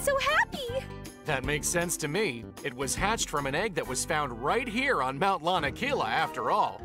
so happy! That makes sense to me. It was hatched from an egg that was found right here on Mount Lanakila, after all.